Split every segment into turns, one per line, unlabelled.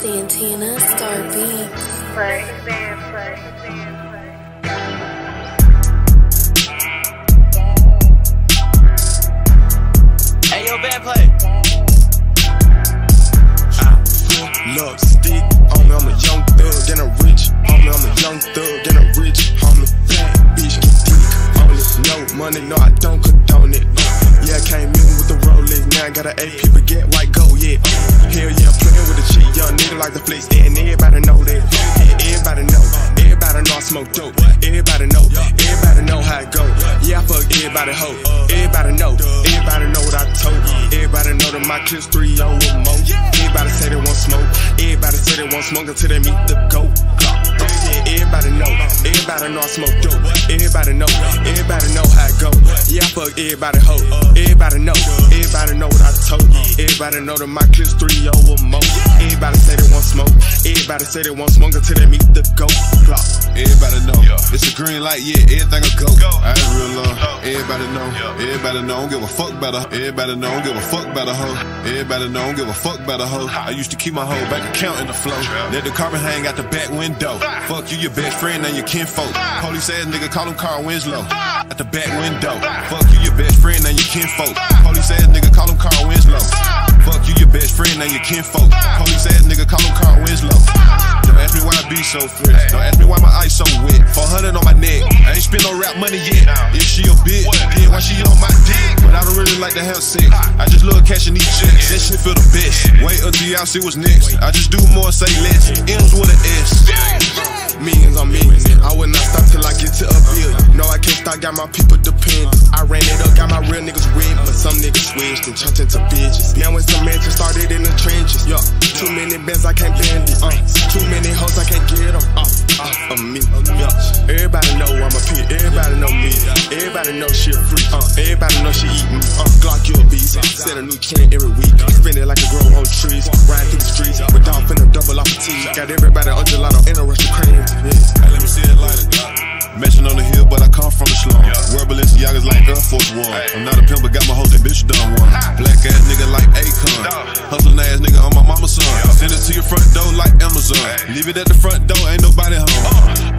Santina Star Beats.
Play, band, play, band, play.
Hey, yo, bad play.
Look, stick on me, I'm a young thug and a rich homie. I'm a young thug and a rich homie. Bad bitch get dick on it. No money, no, I don't condone it. Yeah, I came in with the Rolex, now I got an AP, but get white dope. Everybody know, everybody know how it go. Yeah, I fuck everybody hoe. Everybody know, everybody know what I told. Everybody know that my kids 3 0 with more. Everybody say they want smoke. Everybody say they want smoke until they meet the goat. Everybody know, everybody know I smoke dope. Everybody know, everybody know how it go. Yeah, I fuck everybody hoe. Everybody know, everybody know what I told. Everybody know that my kids 3 0 with more. Everybody Everybody say they want smoke until they meet the goat. Glock.
Everybody know. yeah. It's a green light, yeah, everything a go. I ain't real uh, long. Everybody know. yeah. Everybody know. Don't give a fuck about her. Everybody know. Don't give a fuck about a hoe. Everybody know. Don't give a fuck about a hoe. I used to keep my hoe back account in the flow. Let the carpet hang out the back window. Fuck you, your best friend and your kinfolk. Police ass nigga call him Carl Winslow. At the back window. Fuck you, your best friend and your kinfolk. And your kinfolk. Police ass nigga call him Carl Winslow. Don't ask me why I be so fresh. Don't ask me why my eyes so wet. 400 on my neck. I ain't spend no rap money yet. If she a bitch, then why she on my dick? But I don't really like to have sex. I just love cashing these checks. That shit feel the best. Wait until y'all see what's next. I just do more, say less. M's with an S.
Millions on millions. I will not stop till I get to a billion. No, I can't stop, got my people. I ran it up, got my real niggas with, but some niggas switched and chunked into bitches. Now when some mansions started in the trenches, yo, too many bands I can't bend it. Uh, too many hoes I can't get them. Uh, uh, of me. Yo, everybody know I'm a pit. Everybody know me. Everybody know she a freak. Uh, everybody know she eat me. Uh, Glock you a beast. Set a new trend every week. Spend it like a grow on trees. Ride through the streets with dog finna double off the T. Got everybody on gelato in a rush to cream. Yeah.
Hey, let me see it lighter. Mention on the hill, but I come from the slum. Hustling ass nigga on my mama's son. Send it to your front door like Amazon. Leave it at the front door, ain't nobody home.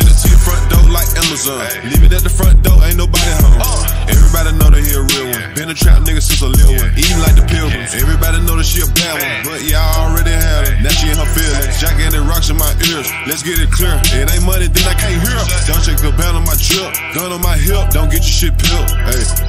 Send it to your front door like Amazon. Leave it at the front door, ain't nobody home. Everybody know that he a real one. Been a trap nigga since a little one. Eating like the pilgrims. Everybody know that she a bad one. But yeah, I already had her. Now she in her feelings. Jacking and rocks in my ears. Let's get it clear. It ain't money, then I can't hear. Don't check the band on my trip. Gun on my hip. Don't get your shit peeled. Hey.